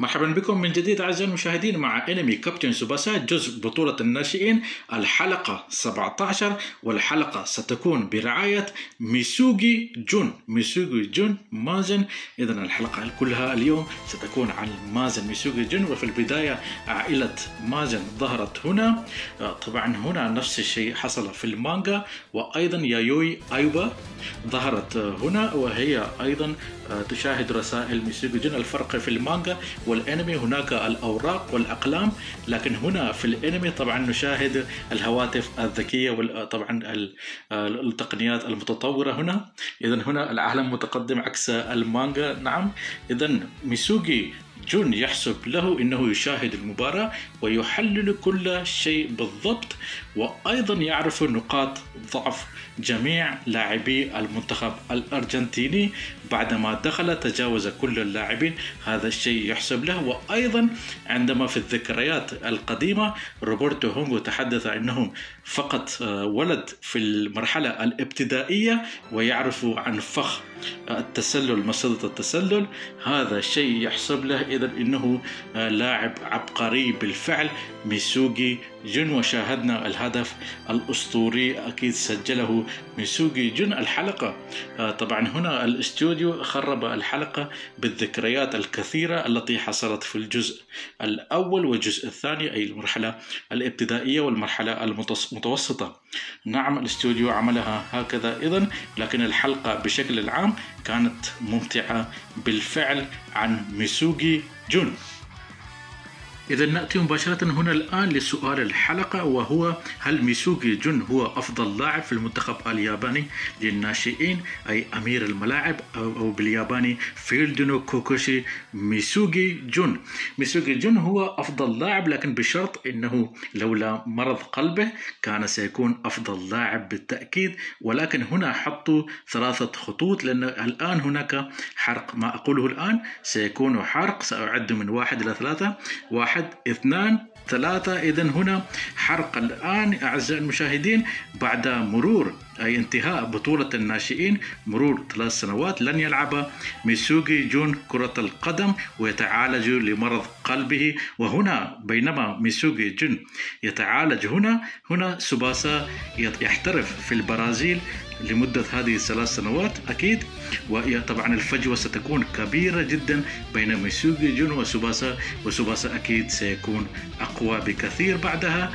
مرحبا بكم من جديد أعزائي المشاهدين مع انمي كابتن سوباسا جزء بطولة الناشئين. الحلقة 17 والحلقة ستكون برعاية ميسوغي جون ميسوغي جون مازن. إذا الحلقة كلها اليوم ستكون عن مازن ميسوغي جون. وفي البداية عائلة مازن ظهرت هنا. طبعا هنا نفس الشيء حصل في المانجا. وأيضا يايوي أيوبا ظهرت هنا وهي أيضا تشاهد رسائل ميسوغي جون الفرق في المانجا والانمي. هناك الأوراق والأقلام لكن هنا في الانمي طبعا نشاهد الهواتف الذكية وطبعا التقنيات المتطورة هنا. اذا هنا العالم متقدم عكس المانجا. نعم. اذا ميسوغي جون يحسب له إنه يشاهد المباراة ويحلل كل شيء بالضبط وأيضا يعرف نقاط ضعف جميع لاعبي المنتخب الأرجنتيني بعدما دخل تجاوز كل اللاعبين. هذا الشيء يحسب له. وأيضا عندما في الذكريات القديمة روبرتو هونغو تحدث إنه فقط ولد في المرحلة الابتدائية ويعرف عن فخ التسلل مصيدة التسلل هذا شيء يحسب له إذا إنه لاعب عبقري بالفعل ميسوغي جون وشاهدنا الهدف الأسطوري أكيد سجله ميسوغي جون الحلقة. طبعا هنا الاستوديو خرب الحلقة بالذكريات الكثيرة التي حصلت في الجزء الأول والجزء الثاني أي المرحلة الابتدائية والمرحلة المتوسطة نعم الاستوديو عملها هكذا إذا لكن الحلقة بشكل عام كانت ممتعة بالفعل عن ميسوغي جون إذا نأتي مباشرة هنا الآن لسؤال الحلقة وهو هل ميسوغي جون هو أفضل لاعب في المنتخب الياباني للناشئين أي أمير الملاعب أو بالياباني フィールドの貴公子 ميسوغي جون؟ ميسوغي جون هو أفضل لاعب لكن بشرط أنه لولا مرض قلبه كان سيكون أفضل لاعب بالتأكيد. ولكن هنا حطوا ثلاثة خطوط لأن الآن هناك حرق. ما أقوله الآن سيكون حرق سأعد من واحد إلى ثلاثة. واحد واحد اثنان ثلاثة إذا هنا حرق الآن أعزائي المشاهدين بعد مرور أي انتهاء بطولة الناشئين مرور ثلاث سنوات لن يلعب ميسوغي جون كرة القدم ويتعالج لمرض قلبه. وهنا بينما ميسوغي جون يتعالج هنا هنا سوباسا يحترف في البرازيل لمدة هذه الثلاث سنوات أكيد. وطبعا الفجوة ستكون كبيرة جدا بين ميسوغي جون وسوباسا وسوباسا أكيد سيكون أقوى بكثير بعدها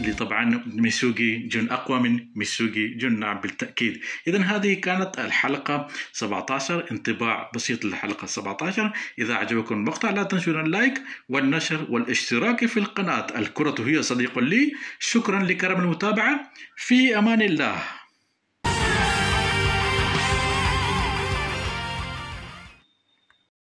لطبعا ميسوغي جون أقوى من ميسوغي جون نعم بالتأكيد. إذا هذه كانت الحلقة 17 انطباع بسيط للحلقة 17 إذا عجبكم المقطع لا تنسون ال like والنشر والاشتراك في القناة. الكرة هي صديق لي. شكرا لكرم المتابعة. في أمان الله.